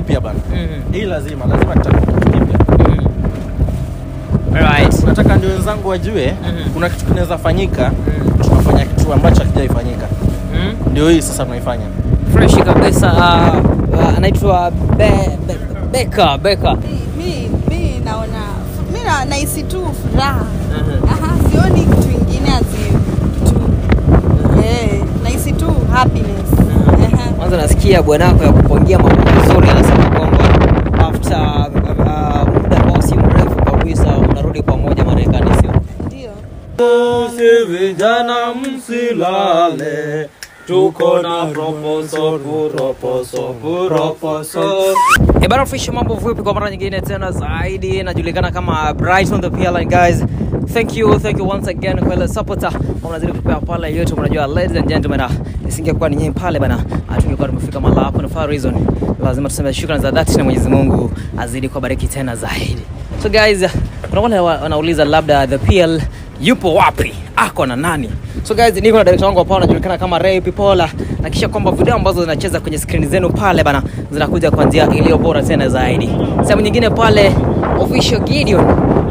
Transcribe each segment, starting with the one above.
kipya bana mm. hii lazima lazima nitaka kitu kipya Mhm. Alright. nataka ndio wenzangu wajue Mhm. kuna kitu kinaweza fanyika mm. tunafanya kitu ambacho hakijaifanyika mm. ndio hii sasa tunaifanya fresh kabisa uh, uh, anaitwa be, be, beka beka mi mi naona mi na- nahisi tu furaha Mhm. Aha, sioni kitu ingine azi kitu eh, nahisi tu happiness. Kwanza nasikia bwanako ya kupongia mambo mazuri anasema kwamba after uh, muda ambao si mrefu kabisa unarudi pamoja marekani sio? Ndio. Vijana msilale tuko na E fish mambo vipi kwa mara nyingine tena zaidi? Najulikana kama Brighton the PR guys. Thank you thank you once again kwa ile mnazidi kupea pale yote mnajua ladies and gentlemen ah, isingekuwa ni nyinyi pale bana hatungekuwa tumefika mahali hapo na reason. Lazima tuseme shukrani za dhati na Mwenyezi Mungu azidi kubariki tena zaidi. So guys kuna wale wanauliza labda the PL yupo wapi ako na nani. So guys niko na director wangu hapa anajulikana kama Ray Pipola. Na kisha kwamba video ambazo zinacheza kwenye screen zenu pale bana zinakuja kwa njia iliyo bora tena zaidi. Sehemu nyingine pale official Gideon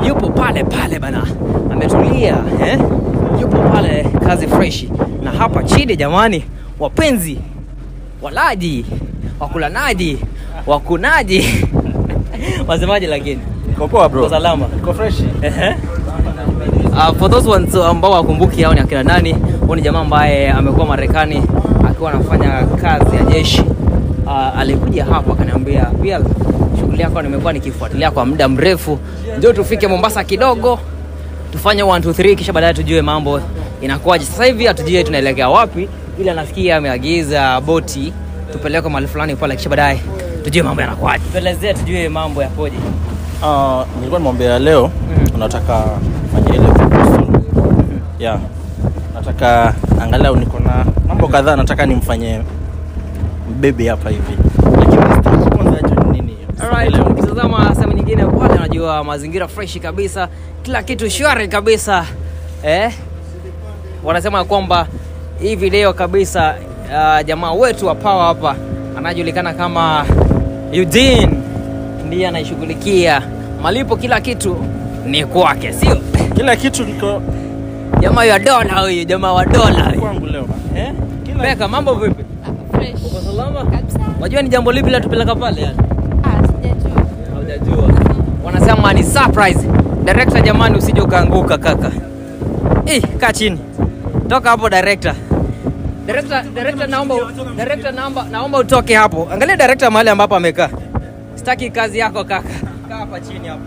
yupo pale pale bana. Ametulia eh? yupo pale kazi fresh. Na hapa chini jamani wapenzi walaji wakulanaji wakunaji. Wasemaji lakini? Kokoa bro. Salama? Iko fresh. Uh, for those ones ambao wakumbuki hao ni akina nani huyu ni jamaa ambaye amekuwa marekani akiwa anafanya kazi ya jeshi. Uh, alikuja hapa akaniambia pia shughuli yako nimekuwa nikifuatilia kwa muda mrefu ndio tufike mombasa kidogo tufanye 1 2 3 kisha baadaye tujue mambo inakuwaje. Sasa hivi hatujue tunaelekea wapi ila nasikia ameagiza boti tupeleke mahali fulani pale kisha baadaye tujue mambo yanakuwaje. Tuelezee tujue mambo yakoje. Uh, nilikuwa nimwambia leo mm. nataka fanya ile yeah. Nataka angalau niko na mambo kadhaa nataka nimfanye mbebe hapa hivi. Lakini kwanza nini? Ukitazama sehemu nyingine pale unajua mazingira fresh kabisa kila kitu shwari kabisa eh? wanasema kwamba hii video kabisa uh, jamaa wetu wa power hapa anajulikana kama Eugene. Ndiye anaishughulikia malipo kila kitu ni kwake sio? Kila kitu niko jamaa ya dola huyu jamaa wa dola kwangu leo eh? Peka, mambo vipi? Fresh. Uko salama? Kabisa. Wajua ni jambo lipi la tupeleka pale yani? Ah sijajua. Haujajua. Wanasema ni surprise. Director jamani usije ukaanguka kaka. Eh kaa chini. Toka hapo director. Director director naomba director naomba naomba utoke hapo. Angalia director mahali ambapo amekaa. Sitaki kazi yako kaka. Kaa hapa chini hapo.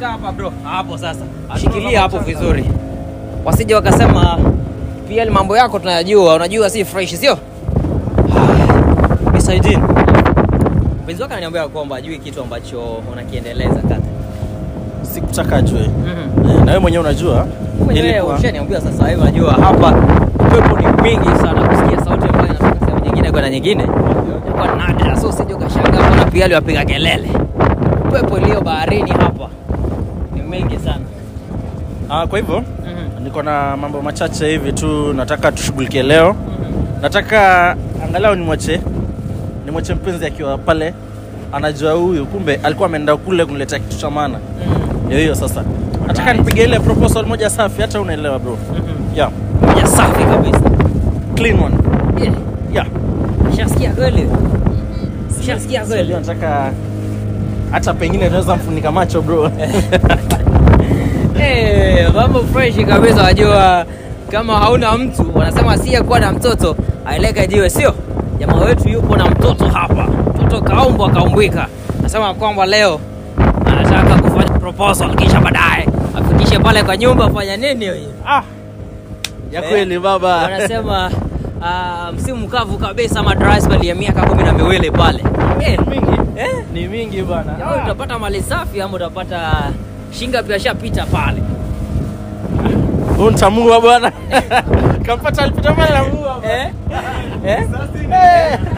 Kaa hapa bro. Hapo sasa. Shikilia hapo vizuri wasije wakasema PL mambo yako tunayajua unajua si fresh sio? Misaidini mpenzi wako ananiambia kwamba ajui kitu ambacho unakiendeleza kaka sikutaka ajue. Mm -hmm. na wewe mwenyewe unajua. Ilikuwa- ushaniambia sasa hivi unajua hapa upepo ni mwingi sana kusikia sauti ambayo inatoka sehemu nyingine kwenda nyingine. Kwa nadra so usije ukashangaa kuna pia wapiga kelele. Upepo iliyo baharini hapa ni mwingi sana. Ah, kwa hivyo. Niko na mambo machache hivi tu nataka tushughulikie leo. Nataka angalau nimwache nimwache mpenzi akiwa pale anajua huyu kumbe alikuwa ameenda kule kuniletea kitu cha maana. Ndio hiyo sasa. Nataka nipige ile proposal moja safi hata unaelewa bro. Mhm. yeah. Moja safi kabisa. Clean one. Yeah. yeah. Shasikia kweli. Shasikia Sio, kweli. nataka hata pengine tunaweza mfunika macho bro Eh, mambo fresh kabisa wajua kama hauna mtu wanasema asiyekuwa na mtoto aeleka jiwe sio? Jamaa wetu yupo na mtoto hapa. Mtoto kaumbwa kaumbwika. Nasema kwamba leo anataka kufanya proposal kisha baadaye afikishe pale kwa nyumba fanya nini huyu? Ah ya kweli baba. wanasema uh, msimu mkavu kabisa ama dry spell ya miaka kumi na miwili pale. Eh, mingi. Eh? ni mingi bana Au utapata mali safi ama utapata shinga pia shapita pale huu nitamua bwana kampata alipita pale namua Eh? Eh?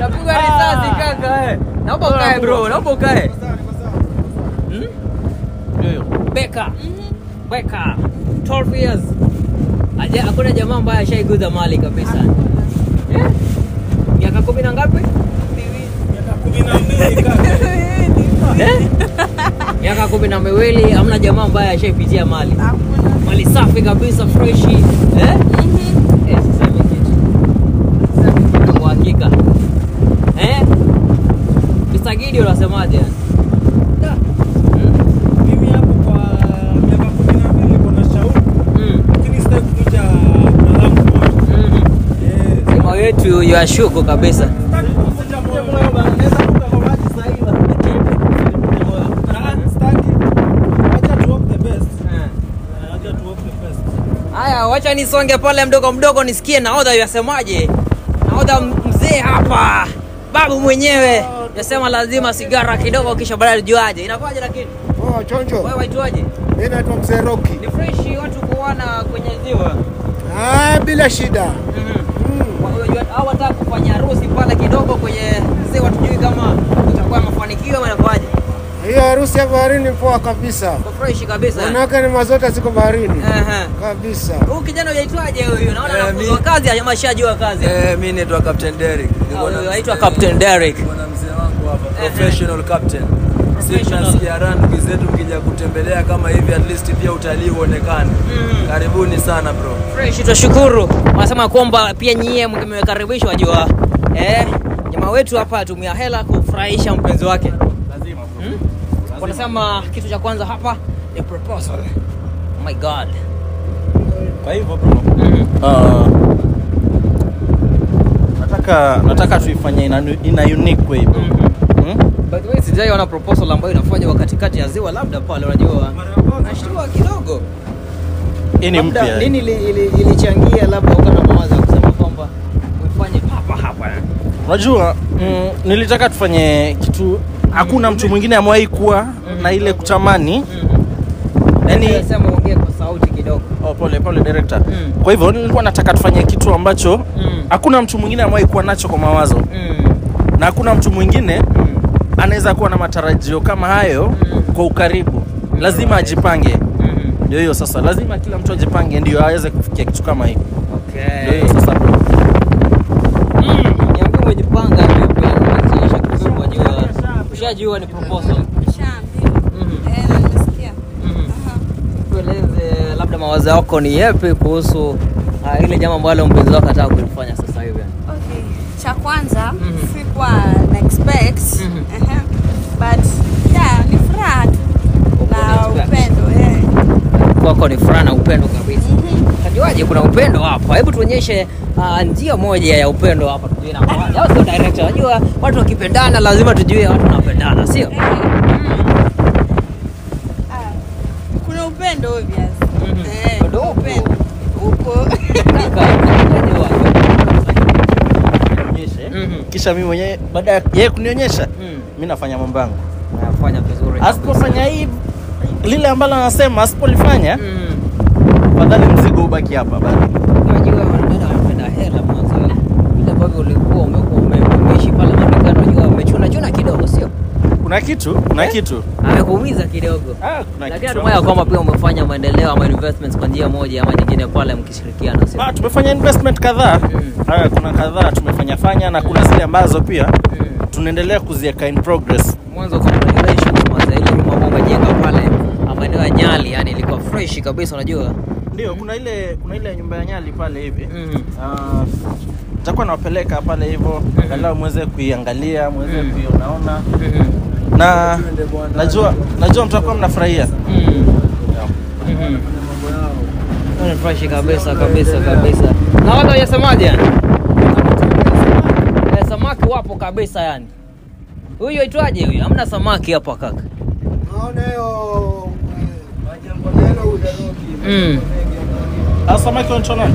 Napigwa risasi kaka eh. Naomba ukae bro, naomba ukae. Hmm? Beka. Beka. 12 years. Hakuna jamaa ambaye ashaiguza mali kabisa. Eh? Miaka kumi na ngapi? miaka kumi na miwili amna jamaa ambaye ashaipitia mali Hakuna. Mali safi kabisa freshi eh? Kitu. Kitu kwa hakika eh? Mr. Gidi unasemaje. Mm, Mimi hapo kwa miaka kumi na mbili niko na shauri, mm, lakini sitaki kuja mwanangu moja. mm. Eh, Sema wetu yashuko kabisa sitaki kuvunja moyo. Ah, sitaki. Wacha tu hope the best. Eh, wacha tu hope the best. haya wacha nisonge pale mdogo mdogo nisikie naodha yasemaje naodha mzee hapa babu mwenyewe yasema lazima sigara kidogo kisha baadaye ujuaje inakuwaje lakini Oh, chonjo. wewe waitwaje Mimi naitwa Mzee Roki. ni freshi watu kuona kwenye ziwa Ah, bila shida. Mhm. Wa- unajua, hao kufanya harusi pale kidogo kwenye ziwa tujui kama utakuwa mafanikio ama inakuwaje Hiyo harusi ya baharini poa kabisa. Kwa freshi kabisa Wanawake ni mazota ziko baharini. Ehe. Kabisa. huyu kijana unaitwaje huyu naona Eh, anafuzwa mi- kazi ameshajua kazi Eh, mimi naitwa Captain Derek. Niko na anaitwa Captain Derek. Bwana na mzee wangu hapa, Eh, professional captain. Tunasikia raha ndugu zetu mkija kutembelea kama hivi at least pia utalii uonekane. Mm. Karibuni sana bro. fresh tutashukuru wanasema kwamba pia nyie mmekaribishwa wajua eh, jamaa wetu hapa atumia hela kufurahisha mpenzi wake? Wanasema kitu cha kwanza hapa ni proposal. Oh my god. Kwa hivyo bro Mhm. uh, nataka nataka tuifanye ina, ina unique way bro. Mhm. hmm? By the way, sijaiona proposal ambayo inafanywa katikati ya ziwa labda pale unajua. Nashtua kidogo. Hii ni mpya. nini ili- ili- ilichangia labda ukana na mawazo kusema kwamba uifanye hapa hapa. Unajua mm, nilitaka tufanye kitu hakuna mtu mwingine amewahi kuwa na ile kutamani yani sema ongee kwa sauti kidogo oh, pole pole director Mm. kwa hivyo nilikuwa nataka tufanye kitu ambacho Mm. hakuna mtu mwingine amewahi kuwa nacho kwa mawazo mm. na hakuna mtu mwingine Mm. anaweza kuwa na matarajio kama hayo Mm. kwa ukaribu lazima ajipange Mm. ndio hiyo sasa lazima kila mtu ajipange ndio aweze kufikia kitu kama hii ndio hiyo sasa Mm. Niambie umejipanga vipi kuanzisha kitu wajua. Ushajua ni proposal. Mhm. Eh, na nimesikia. Mhm. Aha. Tueleze labda mawazo yako ni yepi kuhusu uh, ile jambo ambalo mpenzi wako anataka kulifanya sasa hivi. Okay. Cha kwanza Mhm. sikuwa na expect. Mhm. Aha. But yeah, ni furaha tu na upendo. eh. Kwako ni furaha na upendo kabisa. Mhm. Kajuaje kuna upendo hapa? Hebu tuonyeshe uh, njia moja ya upendo hapa tujue na sio director? Unajua watu wakipendana lazima tujue watu wanapendana, sio? Mm. Ah, Kuna upendo obvious. Mm. Eh, Upendo upendo. Upo. Mhm. kisha mimi mwenyewe baada ya yeye kunionyesha Mm. mi nafanya mambo yangu Nafanya vizuri. asipofanya hii lile ambalo anasema asipolifanya Mm. fadhali mzigo ubaki hapa bado Unajua wanadada wanapenda hela mwanzo. Vile ambavyo ulikuwa umekuwa umeishi pale Marekani, unajua umechuna chuna kidogo, sio? kuna kitu kuna Eh? kitu Amekuumiza kidogo. ah, kuna Lakini kitu natumai ya kwamba pia umefanya maendeleo ama investments kwa njia moja ama nyingine pale mkishirikiana, sio? Ah, tumefanya investment kadhaa Mm. ah, kuna kadhaa tumefanya fanya na kuna zile ambazo pia Mm. tunaendelea kuziweka in progress Mwanzo congratulations mwanzo, ile nyumba ambayo umejenga pale maeneo ya Nyali, yani ilikuwa fresh kabisa, unajua. ndio kuna ile kuna ile nyumba ya nyali pale hivi Mm. Ah, nitakuwa nawapeleka pale hivo angalau mweze kuiangalia mweze kuionaona Mhm. na najua najua mtakuwa mnafurahia Mm. Mhm. Fresh kabisa kabisa kabisa. Na watu wajasemaje yani? Eh, samaki wapo kabisa yani. Huyu aitwaje huyu? Hamna samaki hapa kaka. Naona hiyo. Mm. Samaki wanaitwa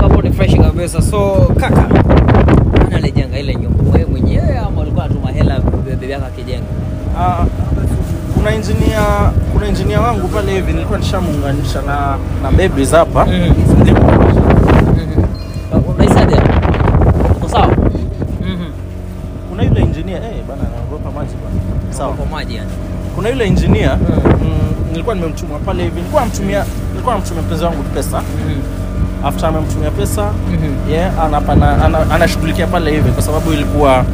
Hapo ni fresh kabisa. So kaka, nani alijenga ile nyumba wewe mwenyewe ama ulikuwa unatuma hela bebe yako akijenga? Uh, kuna engineer kuna engineer wangu pale hivi nilikuwa nishamuunganisha na na babies hapa Mhm. Unaisaje? Sawa? Mhm. kuna yule engineer eh bana anaogopa maji bana sawa Kwa maji yani. kuna yule engineer Mm. Mm, nilikuwa nimemtumwa pale hivi nilikuwa namtumia nilikuwa namtumia mpenzi wangu pesa Mhm. after amemtumia pesa Mhm. yeah, anapana- ana- anashughulikia pale hivi kwa sababu ilikuwa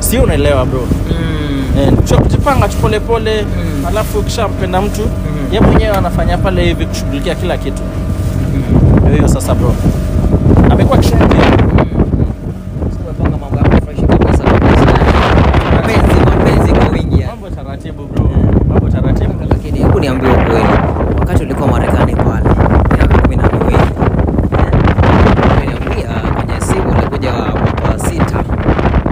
si unaelewa bro Mm. Kujipanga tu polepole Mm. alafu ukishampenda mtu Mhm. ye mwenyewe anafanya pale hivi kushughulikia kila kitu ndio hiyo sasa bro amekuwa akishughulikia Umepanga mambo yako fresh kabisa kabisa. Mapenzi, mapenzi kwa wingi yani. mambo taratibu bro mambo taratibu lakini hebu niambie ukweli wakati ulikuwa marekani pale miaka kumi na miwili eh, umeniambia kwenye simu ulikuja mwaka wa sita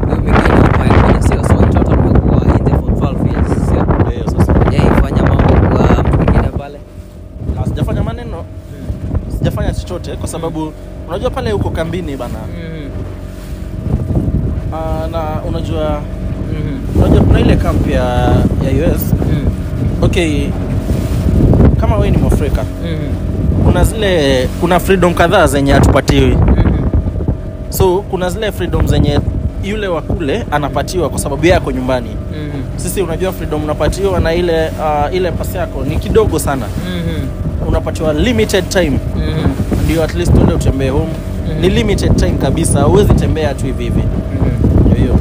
huyo mwingine hapa kwenye sio so in total umekuwa nje for 12 years sio ndio hiyo sasa jaifanya mambo kwa mtu mwingine pale Na sijafanya maneno sijafanya chochote kwa sababu unajua pale huko kambini bana mm. uh, na unajua mm. unajua kuna ile kamp ya, ya us mm. okay kama wewe ni mwafrika mm. kuna zile kuna freedom kadhaa zenye hatupatiwi mm. so kuna zile freedom zenye yule wa kule anapatiwa kwa sababu yako nyumbani mm -hmm. sisi unajua freedom unapatiwa na ile uh, ile pasi yako ni kidogo sana mm -hmm. unapatiwa limited time ndio at least uende utembee home. Ni limited time kabisa huwezi tembea tu hivi hivi. Ndio hiyo.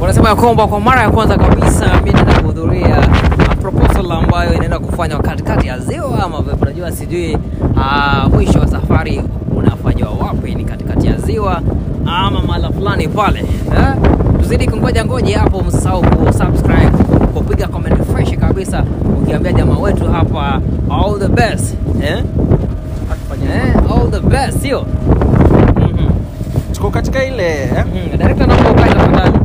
Wanasema ya kwamba kwa mara ya kwanza kabisa mi naenda kuhudhuria uh, proposal ambayo inaenda kufanywa katikati ya ziwa ama unajua sijui uh, mwisho wa safari unafanywa wapi ni katikati ya ziwa ama mahala fulani pale. Eh? tuzidi kungoja ngoja hapo msisahau kusubscribe kupiga comment fresh kabisa ukiambia jamaa wetu hapa all the best. Eh? All the best sio Mhm. tuko katika ile eh? Mhm. director naomba ukae tafadhali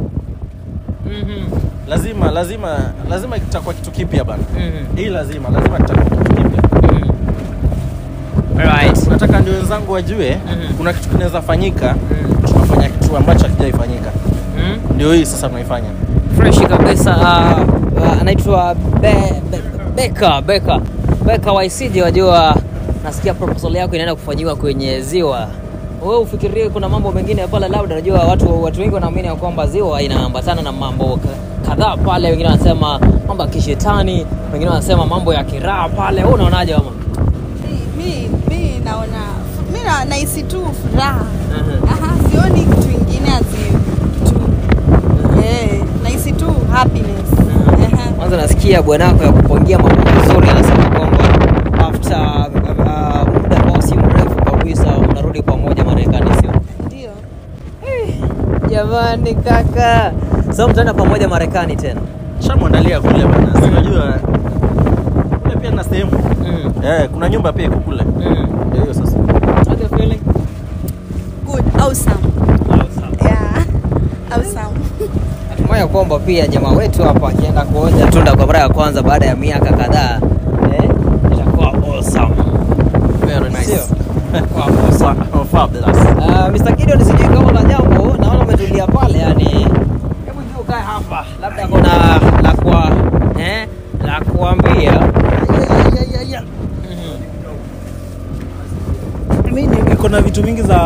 Mhm. lazima lazima lazima itakuwa kitu kipya bana Mhm. hii lazima lazima kitakuwa kitu kipya Alright. nataka ndio wenzangu wajue Mhm. kuna kitu kinaweza fanyika Mhm. tunafanya kitu ambacho hakijaifanyika Mhm. ndio hii sasa tunaifanya fresh kabisa uh, uh, anaitwa Be, Be, Beka Beka Beka Waisiji, wajua nasikia proposal yako inaenda kufanyiwa kwenye ziwa. we ufikirie kuna mambo mengine pale, labda najua watu watu wengi wanaamini ya kwamba ziwa inaambatana na mambo kadhaa pale, wengine wanasema mambo ya kishetani, wengine wanasema mambo ya kiraha pale. Wewe unaonaje mama? mi, mi, naona mi na- nahisi tu furaha Mhm. Aha, sioni kitu ingine azi kitu eh, nahisi tu happiness Aha. Kwanza nasikia bwanako ya kupongia mambo mazuri, anasema kwamba after uh, muda ambao si mrefu kabisa mnarudi pamoja Marekani, sio? ndio Jamani kaka, so mtaenda pamoja Marekani tena? shamwandalia kule bana Si unajua kule pia na sehemu Mm. eh, kuna nyumba pia iko kule Mm. ndio hiyo sasa okay, feeling? good awesome yeah awesome Natumai ya kwamba pia jamaa wetu hapa akienda kuonja tunda kwa mara ya kwanza baada ya miaka kadhaa eh, itakuwa awesome. very nice Sio? Awesome. Fa- fabulous Uh, Mr. Gideon sijui kama na jambo, naona umetulia pale yani. Hebu njoo ukae hapa. Labda kuna la kwa eh la kuambia. mimi niko na vitu vingi za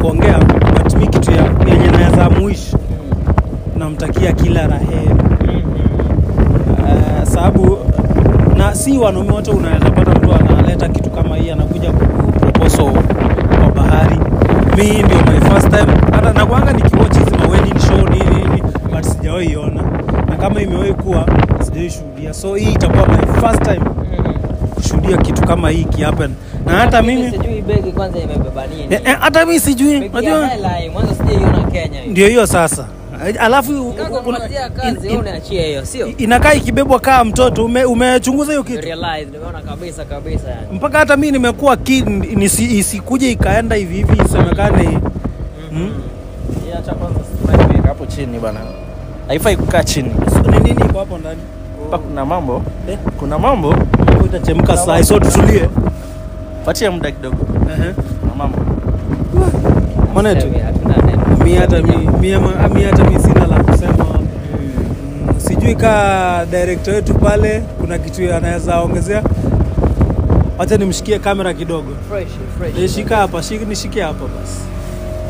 kuongea but mi kitu ya yenye naweza mwishi namtakia kila raheri uh, sababu na si wanaume wote unaweza pata mtu analeta kitu kama hii anakuja proposal kwa bahari. Mi ndio my first time. Hata nakwanga nikiwatch hizi ma wedding show nini nini but sijawahi iona. Na kama imewahi kuwa sijawahi shuhudia so hii itakuwa my first time kushuhudia kitu kama hii kihappen na hata mimi sijui begi kwanza imebeba nini. Eh, eh, hata mimi sijui. Unajua? Highline, mwanzo sijaiona Kenya hiyo. ndio hiyo sasa. Alafu inakaa ikibebwa kaa mtoto umechunguza ume, hiyo kitu? Kabisa kabisa yani. mpaka hata mi nimekuwa isikuja isikuje ikaenda hivi hivi isemekane. Hmm? Sifai kuweka hapo chini bana haifai kukaa chini. Nini iko hapo ndani? Hapa kuna mambo. Eh? kuna mambo. Itachemka saa so tutulie. Patia muda kidogo. Ehe. kuna mambo. Mwanetu tu? Mi hata mi, hata mi sina la kusema. Mm, sijui kaa director wetu pale kuna kitu anaweza ongezea. Wacha nimshikie kamera kidogo. Fresh, fresh. shika hapa shik- nishikie hapa basi.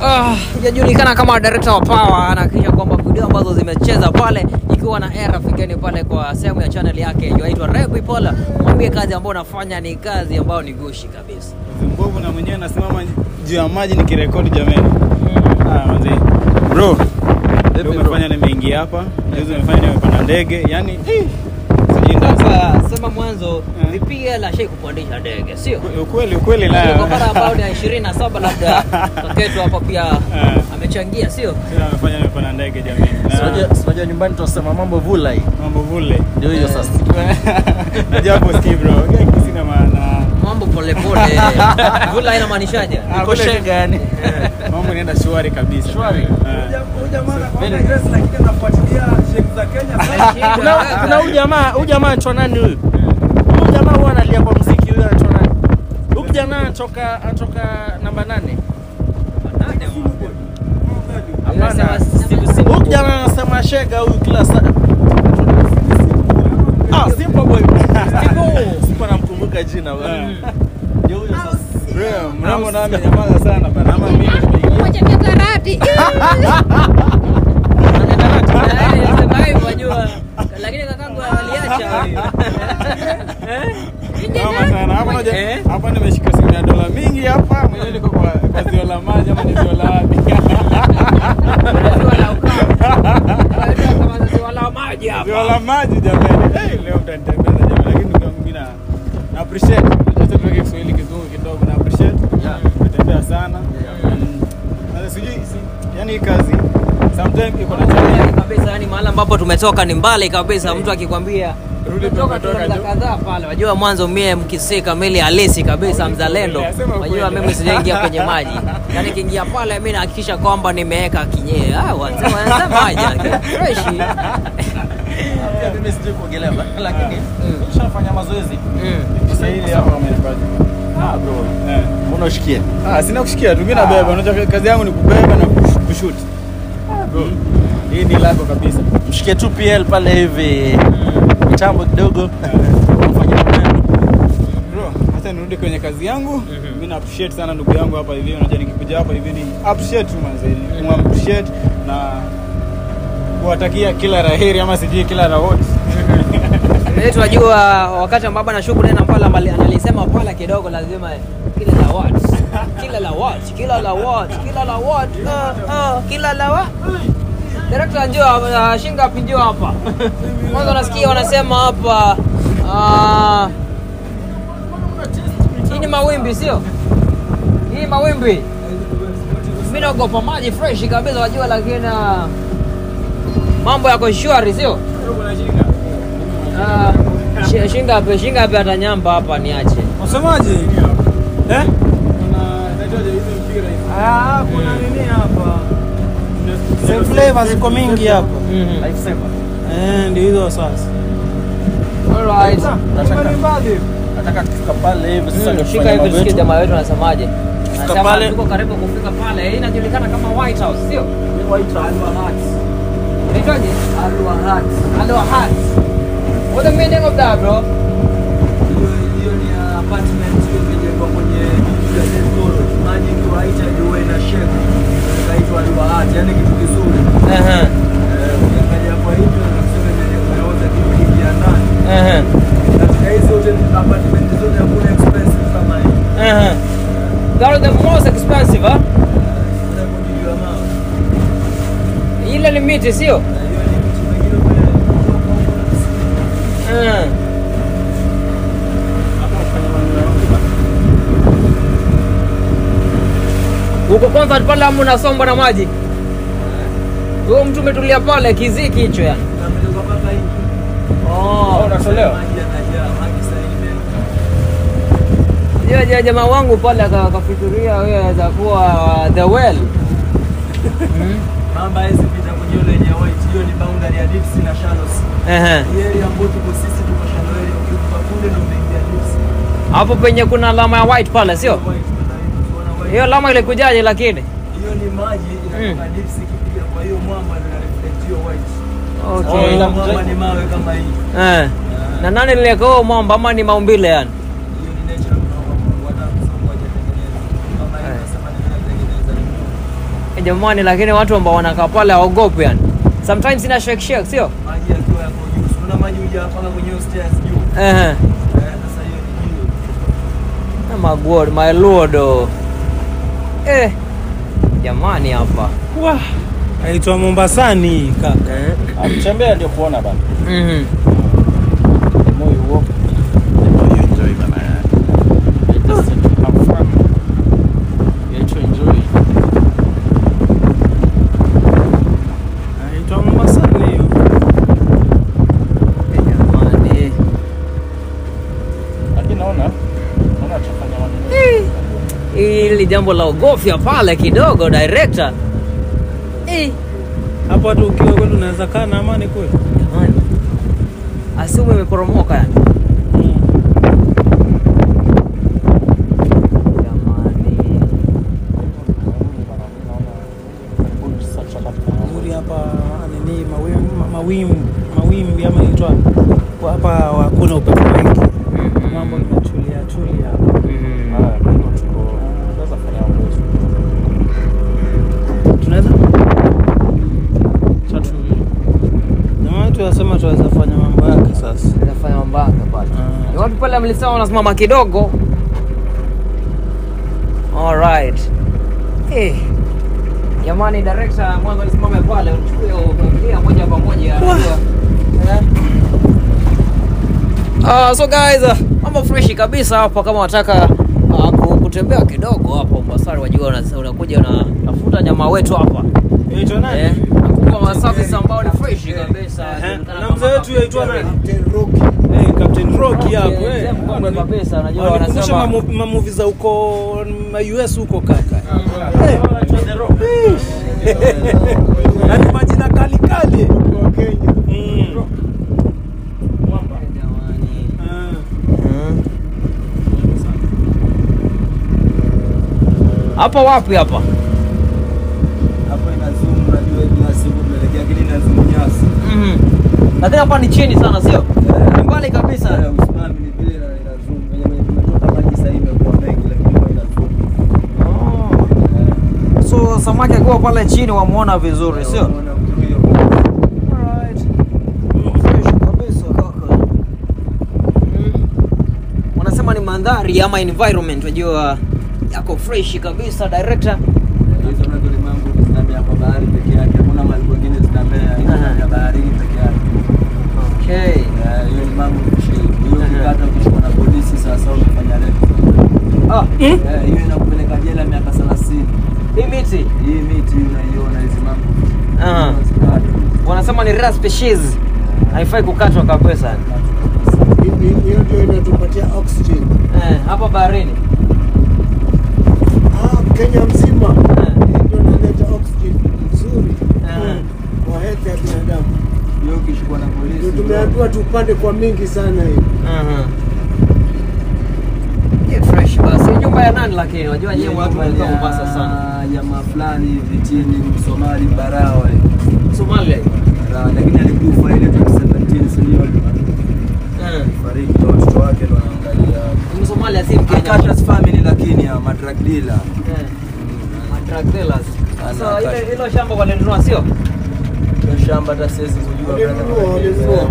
Ah, hajajulikana kama director wa Power anahakikisha kwamba video ambazo zimecheza pale ikiwa na era fikeni pale kwa sehemu ya channel yake. Inaitwa Rebi Pola. mwambie kazi ambayo unafanya ni kazi ambayo ni gushi kabisa. Mbovu na mwenyewe nasimama juu ya maji nikirekodi jamani. Ah, manzi. Bro, leo umefanya nimeingia hapa, leo umefanya nimepanda ndege, yani sasa sema mwanzo. VPL ashai kupandisha ndege sio? Ukweli ukweli kwa mara ambayo ni 27 labda. Kaketu hapa pia. Amechangia sio amefanya nimepanda ndege jamani. Si Na unajua- si unajua nyumbani tunasema mambo vulai mambo vule. ndio hiyo sasa Najua hapo ski bro. Sina maana. mambo polepole vula inamaanishaje Ah, iko shenga yani Mambo inaenda shwari kabisa. Shwari. Eh. Kuna huyu jamaa huyu jamaa nani huyu huyu jamaa huwa analia kwa mziki huyu anaitwa nani huyu jamaa anatoka anatoka namba nane huyu kijana anasema shega huyu kila saa. Ah simple boy. simple. Namkumbuka jina bwana. Eh. ndio huyo sasa. Bro, na amenyamaza sana bana. Ama mimi nimeingia. Moja vya karati. Eh, sema hivyo wajua. Lakini kakangu aliacha Noma sana. Hapa Eh? naja hapa nimeshika simu ya dola mingi hapa. Mwenyewe niko kwa kwa zio la maji ama ni zio la wapi? Zio la maji jamani. Eh, leo mtanitembeza jamani. Lakini ndio mimi na na appreciate. Acha tuweke Kiswahili kizungu kidogo na appreciate. Natembea sana. Sasa sijui yani kazi sometimes iko na challenge. kabisa yani mahali ambapo tumetoka ni mbali kabisa mtu akikwambia Kadhaa pale. Wajua mwanzo mie mkisi kamili halisi kabisa mzalendo. wajua mimi sijaingia kwenye maji. Yani kiingia pale mi nahakikisha kwamba nimeweka kinyee. Ah, wanasema mimi sijui kuogelea lakini nishafanya mazoezi. Mm. Sasa hili hapa wamenipata. ah bro. Eh. mbona ushikie? Ah, sina kushikia tu, mimi nabeba. Unajua kazi yangu ni kubeba na kushuti. Ah Mm. Hii ni lako kabisa. mshike tu PL pale hivi mitambo kidogo fanya maneno Bro, hata nirudi kwenye kazi yangu. mm -hmm. Mimi na appreciate sana ndugu yangu hapa hivi. Unajua nikikuja hapa hivi ni appreciate tu manze. Ni appreciate na kuwatakia kila la heri ama sijui kila la wote. Mimi tunajua wakati ambapo na shughuli na pala analisema pala kidogo lazima kila la watu kila la watu kila la watu kila la watu uh, uh, kila la what Director njoo uh, shinga pinjio hapa. Mwanzo nasikia wanasema hapa uh, hii ni mawimbi sio? Hii ni mawimbi. Mimi naogopa maji fresh kabisa wajua lakini uh, mambo yako shwari sio? Ah, shinga shinga pe atanyamba hapa niache Unasemaje? Eh? Ah, kuna nini hapa? Same flavor ziko mingi hapa. life saver Eh, ndio hizo sasa. Alright. nataka nataka kufika pale hivi sasa ndio shika tufanye hivi tusikie jamaa wetu anasemaje? Nataka, pale- tuko karibu kufika pale. Hii inajulikana kama White House sio? Inaitwaje Alwa Hat Alwa Hat what the meaning of that bro? Hiyo ni apartment hiyo imejengwa kwenye College. Maji ikiwa haita jua ina shake. Ikaitwa yani kitu kizuri. ehe Eh, ukiangalia kwa hivyo kusema imejengwa inaoza kitu kingi ya ndani. ehe Katika hizi zote apartment zote hakuna expensive kama hii. ehe that is the most expensive mawe. ile ni miti sio hiyo ni. Uko kwanza pale amu nasombwa na maji huyo mtu umetulia pale kiziki hicho yani oh. jua jamaa wangu pale akafikiria wewe aweza kuwa the well Mamba hizi pita kwenye ile yenye white. Hiyo ni boundary ya dips na Shallows. Ehe. Yeye area ambayo tuko sisi tuko shallow area. Ukivuka kule ndio umeingia dips. hapo penye kuna alama ya white pale sio White, kuna hii, tunaona white. Hiyo lama ilikujaje lakini hiyo ni maji inatoka dipsi kipiga, kwa hiyo mwamba ndio ina reflect hiyo white. okay. Oh, Mwamba ni mawe kama hii. eh. na nani niliweka huo mwamba ama ni maumbile yani Eh. Eh, jamani lakini watu ambao wanakaa pale hawaogopi yani sometimes ina shake shake sio maji yakiwa yako juu. Kuna maji huja mpaka kwenye stairs juu. Ehe. Eh, Sasa hiyo ni juu. na my god, my lord. oh. Eh. Jamani hapa. Wah, aitwa Mombasani kaka. Mtembea ndio kuona bana. Mhm. Moyo huo. You enjoy bana. You just have fun. You to enjoy. Aitwa Mombasani hiyo. Eh, Jamani. Lakini naona naona tutafanya mambo. Hili jambo la ogofya pale kidogo director. Eh. Hapo tu ukiwa kwetu unaweza kaa na amani kweli. Jamani. Asimu imeporomoka yani. Jamani. Nzuri hapa nini mawimbi mawimbi mawimbi ama inaitwa kwa hapa hakuna upepo mwingi. Mambo imetulia tulia hapa. Tunaweza Jamaa tunasema tunaweza fanya mambo yake sasa. Nafanya mambo yake pale. Ah. Pale mlisema wanasimama kidogo. Alright. Eh. Jamani director mwanzo alisimama pale uchukue familia moja kwa moja. Ah, so guys, uh, mambo freshi kabisa hapa kama wataka uh, kutembea kidogo hapo Mbasari wajua una- na unatafuta nyama wetu hapa. Eh, nakupa masafi ambao ni freshi kabisa. Na mzee wetu yaitwa nani? Captain Rocky. Eh, hapo eh. unajua wanasema- mamuvi za huko ma US huko kaka. Eh. Yaani majina kali kali. Mm. Ah. hapa wapi hapa Hapa ina zoom, unajua ina simu tunaelekea lakini ina zoom nyasi. Mhm. lakini hapa ni chini sana sio Mbali kabisa usimami ni vile na ina zoom. Venye venye tumetoka maji sasa imekuwa mengi lakini kwa. Oh. so samaki akiwa pale chini wamuona vizuri sio vizuri hiyo. Alright. Fresh kabisa kaka. Mm. wanasema ni mandhari ama environment unajua yako fresh kabisa director Hizo nazo ni mambo zinamea kwa bahari peke yake. Hakuna mahali kwingine zinamea. Aha. Zinamea baharini peke yake. okay Eh, hiyo ni mambo kushi. Hiyo ukikata ukishikwa na polisi sasa umefanya leo. ah Eh, hiyo inakupeleka jela miaka 30. hii miti Hii miti unaiona hizi mambo. Aha. Unazikata. Rare species haifai kukatwa kabwe sana. hii- Hiyo ndio inatupatia oxygen. eh, hapa baharini Ah, Kenya mzima. Eh. Ndio inaleta oxygen nzuri Eh. kwa health ya binadamu. Hiyo kishikwa na polisi. tumeambiwa tupande kwa mingi sana hii. Fresh basi nyumba ya nani lakini unajua nyewe watu walikuwa Mombasa sana Jamaa fulani hivi chini Msomali Barawa. Somalia Lakini alikufa ile 2017 sio eh. Fariki kwa watoto wake ndo wanaangalia. ni Somalia si Kenya. Akata's family lakini ya madrug dealer. eh. Drug dealers. Sasa ile ile shamba walinunua sio? Ile shamba hata siwezi kujua brother.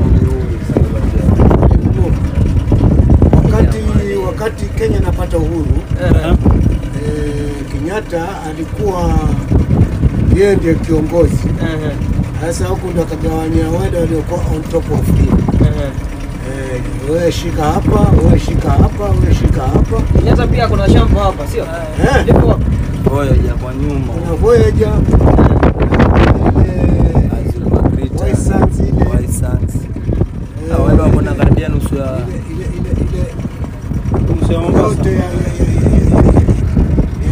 Wakati wakati Kenya napata uhuru eh. eh, Kenyatta alikuwa yeye ndiye kiongozi. eh Sasa huku ndo akagawanya wale waliokuwa on top of him. eh Eh, wewe shika hapa, wewe shika hapa, wewe shika hapa. Hata pia kuna shamba hapa sio Eh, Ndipo? Voyager kwa nyuma. kuna eh, Na wale wako nusu ya Mombasa.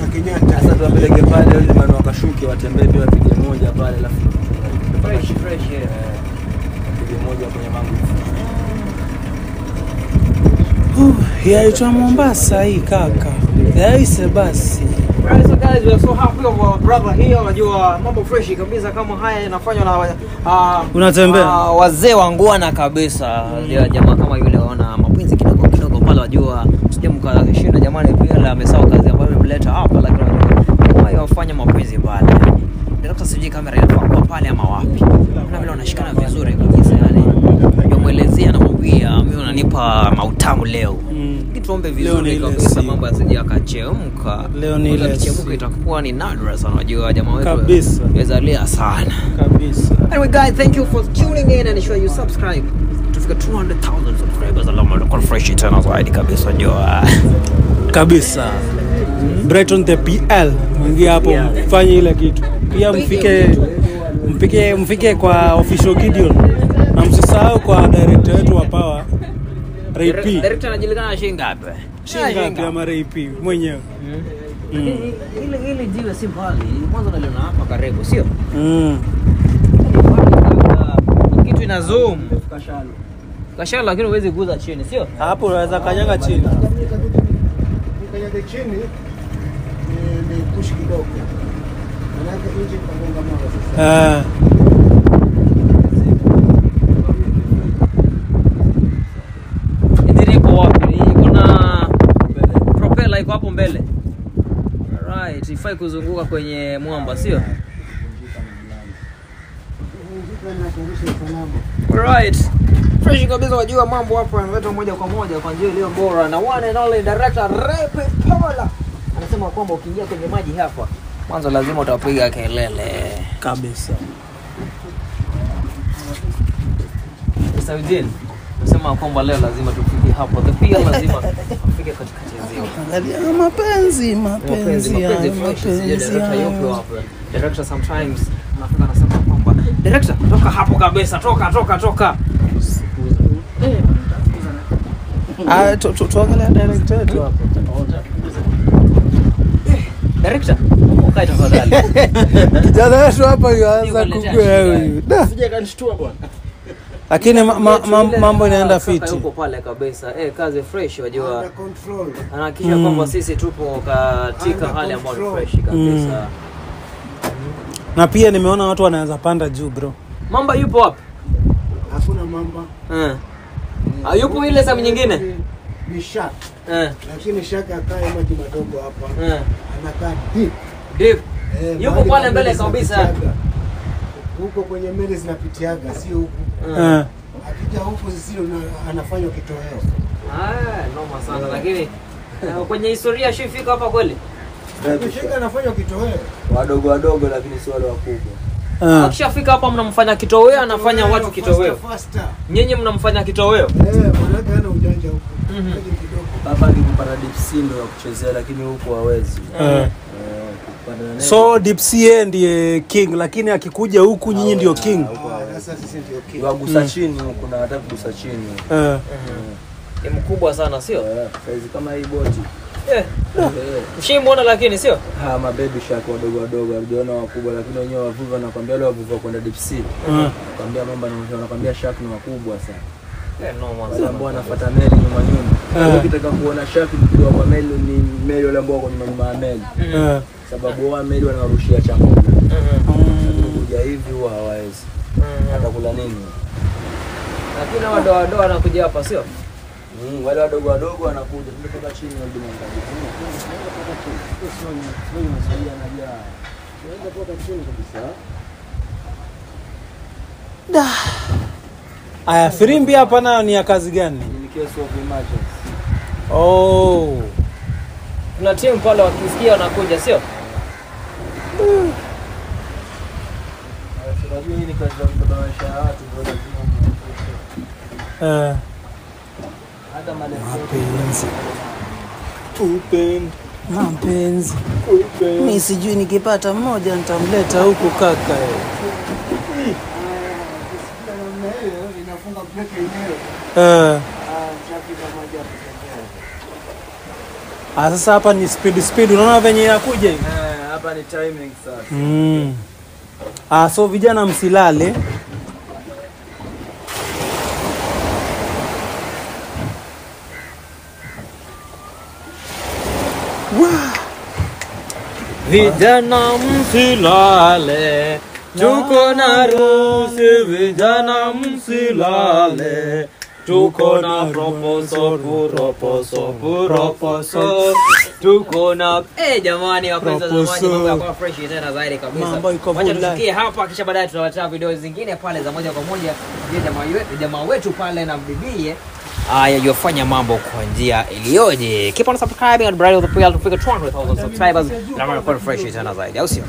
ya Kenyatta. sasa tuwapeleke pale ili wakashuke watembee pia wapige moja pale alafu fresh fresh moja kwenye mangu. Yaitwa Mombasa hii kaka. Yaise basi. Right, so guys, we are so happy of our brother here. Unajua mambo fresh kabisa kama haya yanafanywa na uh, Unatembea? uh, wazee wa nguana kabisa. Ndio jamaa kama yule waona mapenzi kidogo kidogo pale wajua sije mkashinda jamani pia la amesahau kazi ambayo imemleta hapa lakini unajua kama yafanya mapenzi pale. Director sijui kamera inafaa pale ama wapi. Na vile wanashikana vizuri kabisa yani yamwelezea namwambia mi unanipa mautamu leo. Mm. tuombe vizuri kabisa mambo yasije akachemka Leo ni ile kichemuka itakuwa ni nadra sana. Unajua jamaa wetu Kabisa. wezalia sana. Kabisa. Anyway, guys, thank you for tuning in and sure you subscribe. Tufika 200,000 subscribers. Alama kwa fresh tena zaidi kabisa jua. kabisa Brighton the PL mwingie hapo mfanye ile kitu. Pia mfike mfike mfike kwa official Gideon. Na msisahau kwa director wetu wa power Ray P. Director anajulikana na shilingi ngapi? Shingapi ama Ray P mwenyewe. Ile ile jiwe si mbali. Mwanzo naliona hapa karibu, sio? mm. Kitu ina zoom. Kashala lakini huwezi guza chini, sio? hapo unaweza kanyaga chini. Kanyaga chini. ni- ni push kidogo. Manake nje itagonga moyo sasa. iko wapi? Iko na propeller iko hapo mbele. Right, ifai kuzunguka kwenye mwamba, sio? Right. Fresh kabisa wajua mambo hapo yanaletwa moja kwa moja kwa njia iliyo bora na one and only director Repe Paula anasema kwamba ukiingia kwenye maji hapa mwanzo lazima utapiga kelele. kabisa. Nasema kwamba leo lazima tufike hapo. The pia lazima tufike katikati ya ziwa. mapenzi mapenzi mapenzi mapenzi director sometimes anasema kwamba director toka hapo kabisa toka toka toka. Ah, tu- tu- tuangalia director tu hapo director ukae tafadhali. Kijana wetu hapa yuanza kanishtua bwana. lakini mambo inaenda fiti yuko pale kabisa. Eh kazi fresh wajua. Anahakikisha Mm. kwamba sisi tupo katika hali ambayo fresh kabisa. Na pia nimeona watu wanaweza panda juu bro. Mamba yupo wapi? Hakuna mamba. eh. Ah, yupo ile sehemu nyingine Shark. eh Lakini shark akae maji madogo hapa. eh Anakaa deep. deep Eh, Yuko pale mbele kabisa. Huko kwenye meli zinapitiaga, sio huku. Eh. Akija huku sisi anafanywa kitoweo. Ah, noma sana lakini eh, kwenye historia shifika hapa kweli anafanywa kitoweo. wadogo wadogo lakini si wale wakubwa Eh. akishafika hapa mnamfanya kitoweo anafanya watu kitoweo nyinyi mnamfanya kitoweo Eh, hapa ni kupata dipsindo ya kuchezea lakini huku hawezi. Eh. deep sea so dipsie ndiye king lakini akikuja huku nyinyi ndio king. Sasa sisi ndio king. wagusa chini huku na hata kugusa chini. Eh. ni mkubwa sana sio? Eh, saizi kama hii boti. Eh, Eh, mshimwona lakini sio? Ha mabebi shark wadogo wadogo alijiona wakubwa lakini wenyewe wavuvi wanakwambia wale wavuvi wa kwenda deep sea. Eh. nakwambia mambo na- wanakwambia shark ni wakubwa sana eh, sana ambao wanafuata meli nyuma nyuma. Eh. ukitaka kuona shark mkiwa kwa meli ni meli wale ambao wako nyuma nyuma ya meli. Eh. sababu wa meli wanarushia chakula. Mhm, kuja hivi huwa hawawezi. Mhm. atakula nini? Lakini wadoadoa wanakuja hapa sio? Mm, wale wadogo wadogo wanakuja. Tumetoka chini mwangaji aya firimbi hapa nayo ni ya kazi gani Ni case of emergency. oh. kuna timu pale wakisikia wanakuja sio watu ndio eh. hata malengo mapenzi mapenzi mi sijui nikipata mmoja nitamleta huku kaka Namna hiyo inafunga breki yenyewe. eh. Ah. Ah, sasa hapa ni speed speed unaona venye inakuja hivi Eh, hapa ni timing sasa mm. ah, so vijana msilale vijana msilale tuko na rusi vijana msilale. Tuko na proposo puroposo puroposo tuko na eh jamani wapenzi watazamaji mambo yako fresh tena zaidi kabisa. Mambo iko wacha tusikie hapa kisha baadaye tutawaletea video zingine pale za moja kwa moja. Je jamaa wetu pale na bibie aya yofanya mambo kwa njia iliyoje? Keep on subscribing and bright of the to figure 200,000 subscribers na mambo fresh tena zaidi au sio